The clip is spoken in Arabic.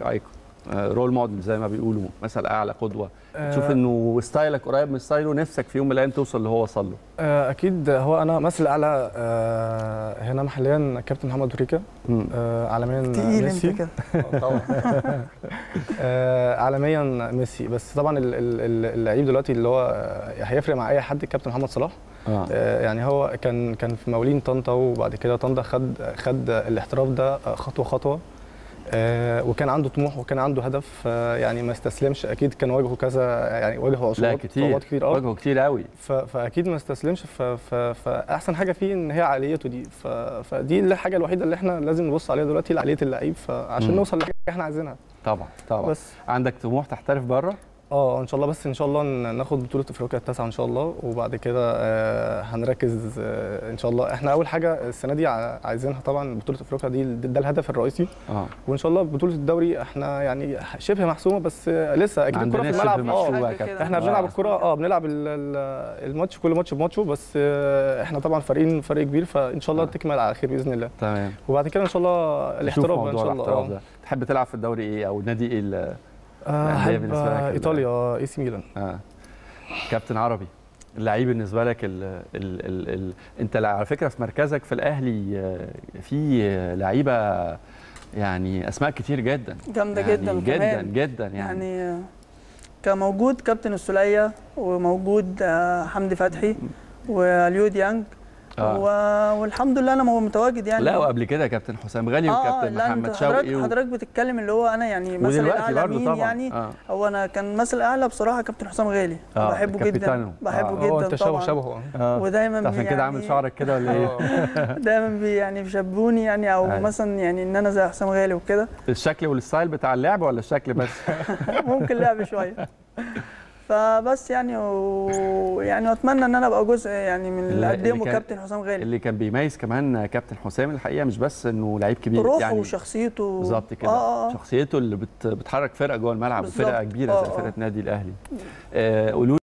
كايكون آه، role model زي ما بيقولوا مثل أعلى قدوة. آه، تشوف إنه style ك قريب من style ه نفسك في يوم من الأيام توصل اللي هو وصل له. آه، أكيد هو أنا مثل أعلى آه، هنا محليا كابتن محمد. آه، عالميا ميسي. كده. طبعا. آه، عالميا ميسي. بس طبعا ال- ال- ال- اللعيب دلوقتي اللي هو آه، هيفرق مع أي حد الكابتن محمد صلاح. آه، يعني هو كان كان في مقاولين طنطا وبعد كده طنطا خد خد الاحتراف ده آه، خطوة خطوة. آه، وكان عنده طموح وكان عنده هدف آه، يعني ما استسلمش. أكيد كان واجهه كذا يعني واجهه لا عصابات كتير. صعوبات كتير آه. واجهه كتير قوي فأكيد ما استسلمش. فاحسن حاجة فيه إن هي عقليته دي. فدي الحاجة الوحيدة اللي إحنا لازم نبص عليها دلوقتي عقليه اللعيب. فعشان مم. نوصل لحاجة إحنا عايزينها. طبعا طبعا. بس. عندك طموح تحترف بره؟ آه ان شاء الله. بس ان شاء الله ناخد بطولة افريقيا التاسعة ان شاء الله وبعد كده آه، هنركز آه، ان شاء الله. إحنا اول حاجة السنة دي عايزينها طبعا بطولة افريقيا. دي ده الهدف الرئيسي. آه. وان شاء الله بطولة الدوري إحنا يعني شبه محسومة بس آه، لسه أكيد الكرة في الملعب. آه. إحنا آه. بنلعب الكرة آه بنلعب ال- ال- الماتش كل ماتش بماتشه بس آه، إحنا طبعا فريقين فريق كبير فان شاء الله آه. تكمل على خير بإذن الله. تمام. وبعد كده إن شاء الله الاحتراف إن شاء الله. آه تحب تلعب في الدوري إيه أو نادي إيه آه، بالنسبة لك آه، إيطاليا AC Milan. آه. كابتن عربي اللعيب بالنسبة لك ال ال ال ال أنت على فكرة في مركزك في الأهلي آه، في لعيبة يعني أسماء كتير جدا. جامدة يعني جدا جدا كمان. جدا يعني, يعني آه، كان موجود كابتن السولية وموجود حمدي فتحي واليو ديانج آه. و- والحمد لله أنا متواجد يعني لا وقبل كده كابتن حسام غالي آه وكابتن لا محمد شوقي حضرتك و... حضرتك بتتكلم اللي هو أنا يعني الأعلى برضه مين طبعا يعني آه. هو أنا كان مثل اعلى بصراحة كابتن حسام غالي آه، بحبه. جدا بحبه آه. جدا هو أنت شبه طبعا شبهه آه. ودايما أنت عشان كده عامل يعني- شعرك كده ولا إيه؟ آه. دايما بي يعني بيشبهوني يعني أو أيوة. مثلا يعني إن أنا زي حسام غالي وكده الشكل والستايل بتاع اللعب ولا الشكل بس؟ ممكن لعب شوية فبس يعني ويعني أتمنى إن أنا أبقى جزء يعني من اللي قدمه كان- كابتن حسام غالي. اللي كان بيميز كمان كابتن حسام الحقيقة مش بس إنه لعيب كبير روحه يعني وشخصيته. بالظبط كده. آه آه شخصيته اللي بت... بتحرك فرقة جوه الملعب. وفرقة كبيرة آه، زي آه. فرقة نادي الأهلي. آه قولوا